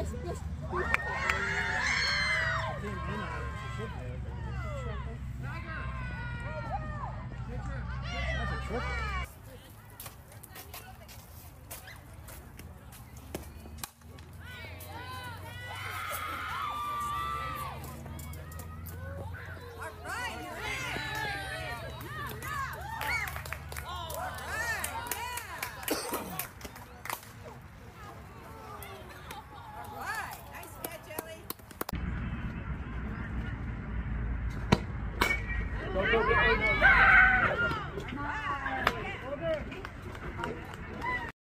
That's a triple. Go, go, go.